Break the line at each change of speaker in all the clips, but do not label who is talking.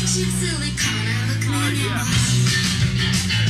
You? I look me in. Oh,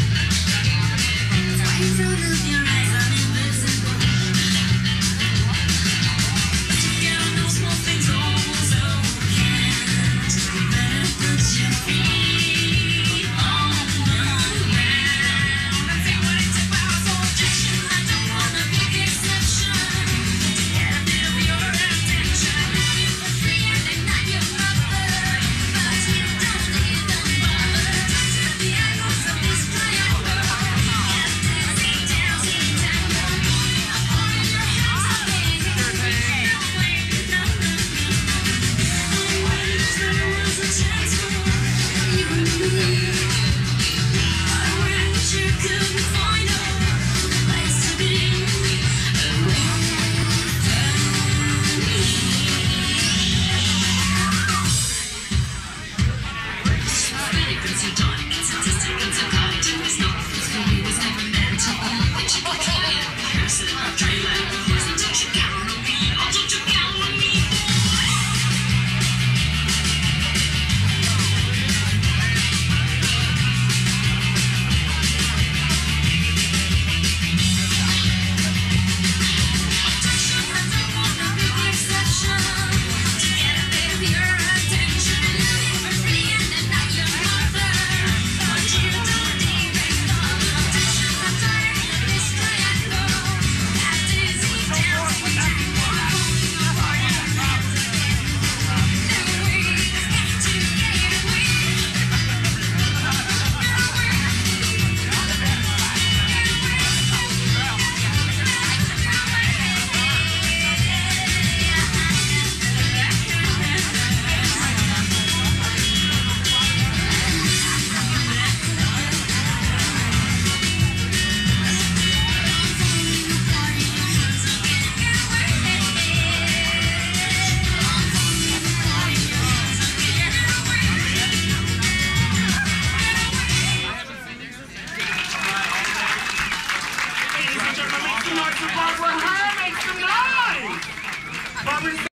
Robert